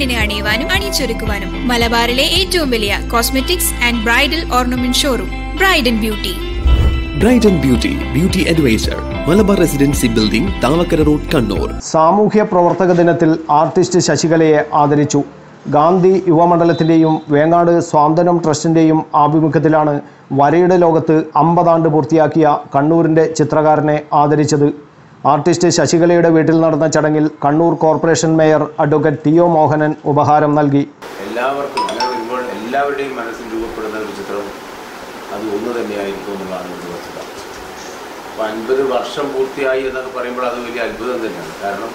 പെണ്ണിനെ അണിയുവാനും അണിയിച്ചൊരുക്കുവാനും മലബാറിലെ ഏറ്റവും വലിയ cosmetics and bridal ornament showroom bride and beauty. Bridal and beauty beauty advisor Malabar residency building Thavakkara road Kannur. സാമൂഹ്യ പ്രവർത്തക ദിനത്തിൽ ആർട്ടിസ്റ്റ് ശശികലയെ ആദരിച്ചു. ഗാന്ധി യുവമണ്ഡലത്തിന്റെയും വേങ്ങാട് സ്വാന്തനം ട്രസ്റ്റിന്റെയും ആഭിമുഖ്യത്തിലാണ് വരയുടെ ലോകത്ത് അമ്പതാണ്ട് പൂർത്തിയാക്കിയ കണ്ണൂരിന്റെ ചിത്രകാരനെ ആദരിച്ചത്. ആർട്ടിസ്റ്റ് ശശികലയുടെ വീട്ടിൽ നടന്ന ചടങ്ങിൽ Kannur corporation mayor advocate T O Mohanan ഉപഹാരം നൽകി. എല്ലാവർക്കും എല്ലാവരുടെയും മനസ്സിൽ രൂപപ്പെടുന്ന ഒരു ചിത്രം അത് ഒന്ന് തന്നെയായിരിക്കും എന്നുള്ളതാണ് വസ്തുത. അപ്പോൾ അൻപത് വർഷം പൂർത്തിയായി എന്നൊക്കെ പറയുമ്പോൾ അത് വലിയ അത്ഭുതം തന്നെയാണ്. കാരണം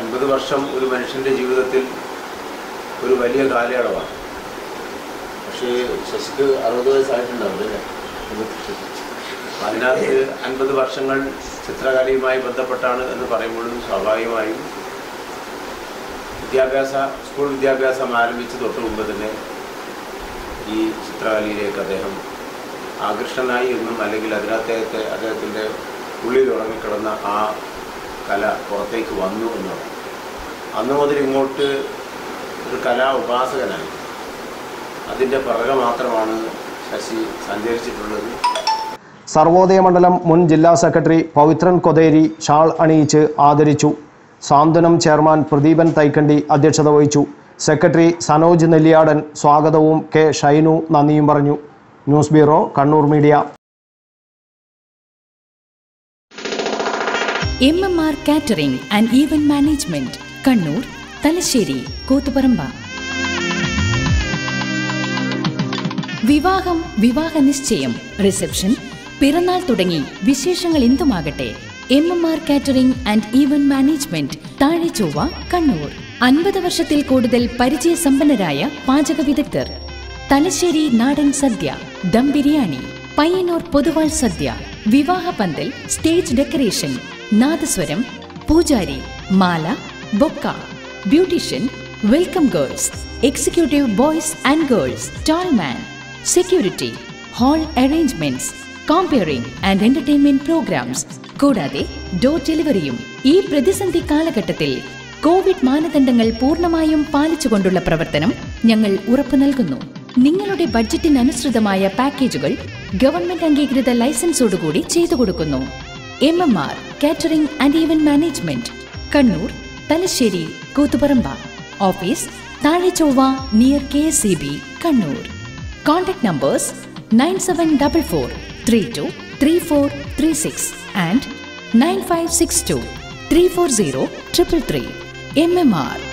അൻപത് വർഷം ഒരു മനുഷ്യന്റെ ജീവിതത്തിൽ ഒരു വലിയ കാലയളവാണ്. പക്ഷേ ശശിക്ക് അറുപത് വയസ്സായിട്ടുണ്ടാവും അല്ലേ? അതിനകത്ത് അൻപത് വർഷങ്ങൾ ചിത്രകലയുമായി ബന്ധപ്പെട്ടാണ് എന്ന് പറയുമ്പോഴും സ്വാഭാവികമായും വിദ്യാഭ്യാസ സ്കൂൾ വിദ്യാഭ്യാസം ആരംഭിച്ച് തൊട്ട് മുമ്പ് തന്നെ ഈ ചിത്രകലയിലേക്ക് അദ്ദേഹം ആകൃഷ്ടനായി എന്നും അല്ലെങ്കിൽ അതിനകത്തെ അദ്ദേഹത്തിന്റെ ഉള്ളിൽ ഉറങ്ങിക്കിടന്ന ആ കല പുറത്തേക്ക് വന്നു എന്നാണ് അന്ന് മുതൽ ഇങ്ങോട്ട് ഒരു കലാ ഉപാസകനായി. അതിന്റെ പിറകെ മാത്രമാണ് ശശി സഞ്ചരിച്ചിട്ടുള്ളത്. സർവോദയ മണ്ഡലം മുൻ ജില്ലാ സെക്രട്ടറി പവിത്രൻ കൊതേരി ഷാൾ അണിയിച്ച് ആദരിച്ചു. സാന്ത്വനം ചെയർമാൻ പ്രദീപൻ തൈക്കണ്ടി അധ്യക്ഷത വഹിച്ചു. സെക്രട്ടറി സനോജ് നെല്ലിയാടൻ സ്വാഗതവും കെ ഷൈനു നന്ദിയും പറഞ്ഞു. News bureau Kannur media. M M R catering and event management Kannur Thalassery Koothuparamba വിവാഹം വിവാഹ നിശ്ചയം റിസപ്ഷൻ പിറന്നാൾ തുടങ്ങി വിശേഷങ്ങൾ എന്തുമാകട്ടെ? M M R catering and event management Thazhe Chovva Kannur. അൻപത് വർഷത്തിൽ കൂടുതൽ പരിചയസമ്പന്നരായ പാചക വിദഗ്ധർ. തലശ്ശേരി നാടൻ സദ്യ ദം ബിരിയാണി. പയ്യന്നൂർ പൊതുവാൾ സദ്യ വിവാഹ പന്തൽ സ്റ്റേജ് ഡെക്കറേഷൻ നാദസ്വരം പൂജാരി മാല bouquet. Beautician welcome girls. Executive boys and girls Tolman security hall arrangements. Compering and entertainment programmes കൂടാതെ ഡോർ ഡെലിവറിയും ഈ പ്രതിസന്ധി കാലഘട്ടത്തിൽ കോവിഡ് മാനദണ്ഡങ്ങൾ പൂർണമായും പാലിച്ചുകൊണ്ടുള്ള പ്രവർത്തനം ഞങ്ങൾ ഉറപ്പു നൽകുന്നു. നിങ്ങളുടെ ബഡ്ജറ്റിനനുസൃതമായ പാക്കേജുകൾ ഗവൺമെന്റ് അംഗീകൃത ലൈസൻസോടുകൂടി ചെയ്തു കൊടുക്കുന്നു. M M R catering and event management Kannur Thalassery Koothuparamba. Office Thazhechovva Chovva near K S C B Kannur. Contact numbers nine seven double four 323436 and 9562 340 333 MMR.